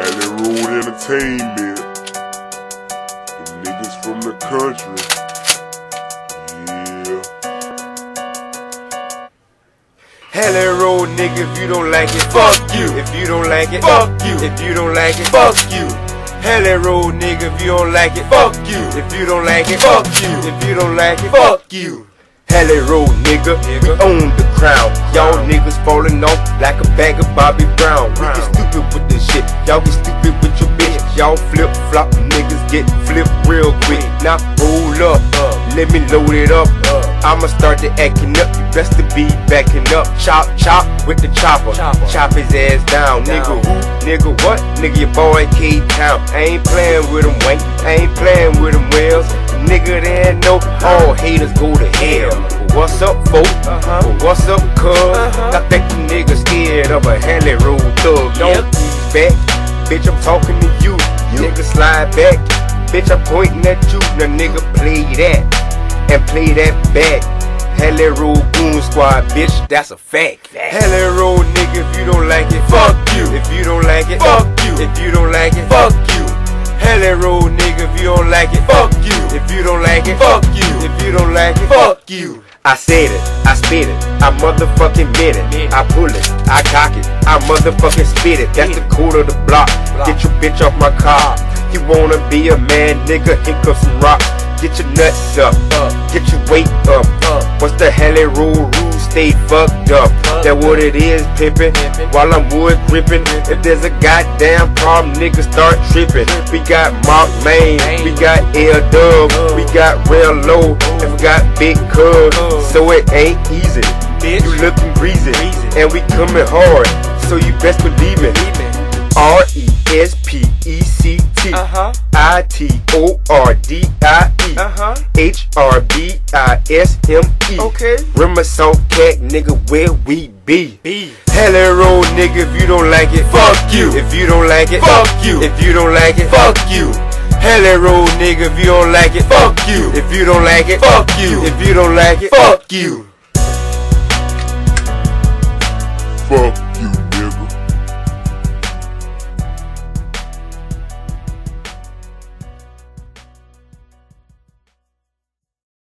Halley Road Entertainment. The niggas from the country. Yeah. Road nigga, if you don't like it, fuck you. If you don't like it, fuck uh, you. If you don't like it, fuck uh, you. Halley Road nigga, if you don't like it, fuck uh, you. If you don't like it, fuck you. If you don't like it, fuck you. Halley Road nigga, we own the crown. Y'all niggas falling off like a bag of Bobby Brown. We get stupid with this. Y'all get stupid with your bitch. Y'all flip flop niggas get flipped real quick. Now roll up, let me load it up. I'ma start to acting up. You best to be backing up. Chop chop with the chopper. Chop his ass down, nigga. Who? Nigga what? Nigga your boy K Town. I ain't playing with him, Wayne. I ain't playing with him, Wells. Nigga, there ain't no all haters go to hell. But what's up, folks? But uh-huh. what's up, cuz? Uh-huh. I think the nigga scared of a Halley Road thug. Don't ease back. Bitch, I'm talking to you. Nigga, slide back. Bitch, I'm pointing at you. Now, nigga, play that. And play that back. Halley Road Goon Squad, bitch, that's a fact. Halley Road nigga, if you don't like it, fuck you. If you don't like it, fuck you. If you don't like it, fuck you. Alley Road nigga, if you don't like it, fuck you. If you don't like it, fuck you. If you don't like it, fuck you. I said it, I spit it, I motherfucking meant it. I pull it, I cock it, motherfucking spit it. That's the code of the block. Get your bitch off my car. You wanna be a man, nigga? Here comes some rocks. Get your nuts up, get your weight up. What's the hell Road rule? Rule Stay fucked up. That what it is, pimpin'. While I'm wood gripping. If there's a goddamn problem, nigga start tripping. We got Mark Main, we got L Dub, we got Real Low, and we got Big Cub. So it ain't easy. You looking greasy, and we coming hard so you best believe it. R E S P E C T uh-huh. I T O R D I E uh-huh. H R B I S M E. Okay. Rema so cat nigga where we be. Be. Halley Road nigga if you don't like it. Fuck you. If you don't like it. Fuck you. If you don't like it. Fuck you. Halley Road nigga if you don't like it. Fuck you. If you don't like it. Fuck you. If you don't like it. Fuck you. Fuck